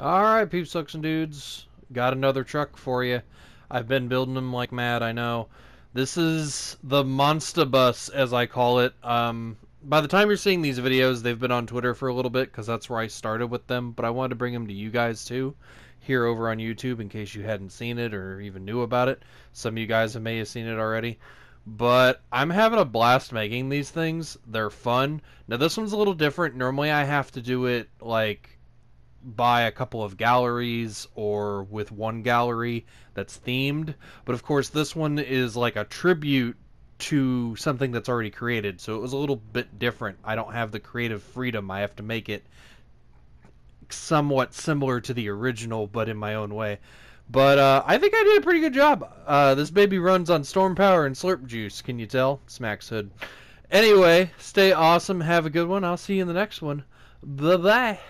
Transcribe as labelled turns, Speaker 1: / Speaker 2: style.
Speaker 1: All right, peeps, sucks, and dudes. Got another truck for you. I've been building them like mad, I know. This is the Monsta Bus, as I call it. Um, by the time you're seeing these videos, they've been on Twitter for a little bit because that's where I started with them. But I wanted to bring them to you guys too, here over on YouTube, in case you hadn't seen it or even knew about it. Some of you guys may have seen it already. But I'm having a blast making these things. They're fun. Now this one's a little different. Normally I have to do it like by a couple of galleries or with one gallery that's themed. But of course, this one is like a tribute to something that's already created, so it was a little bit different. I don't have the creative freedom. I have to make it somewhat similar to the original, but in my own way. But uh, I think I did a pretty good job. Uh, this baby runs on storm power and slurp juice. Can you tell? Smacks hood. Anyway, stay awesome. Have a good one. I'll see you in the next one. Bye bye.